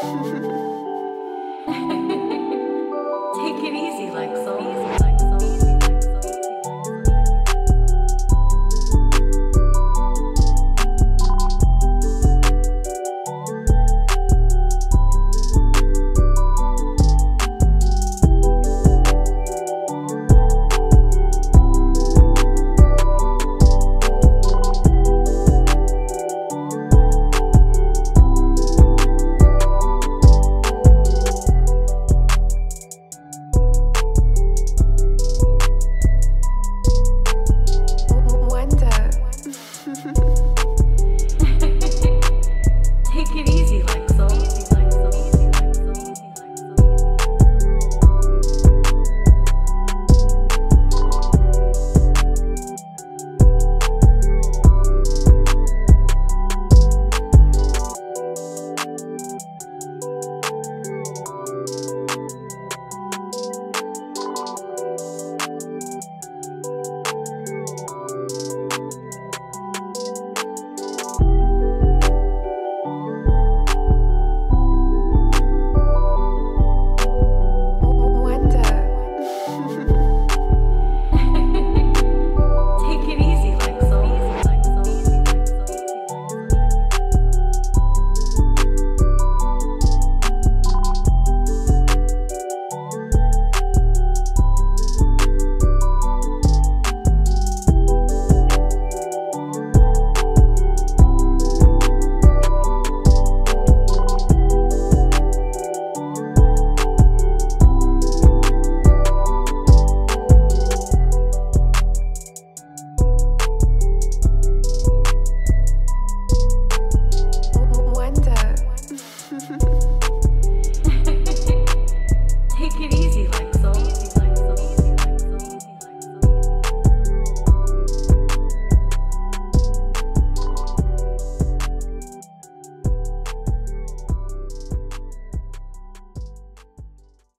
Take it easy, Lexel. Easy.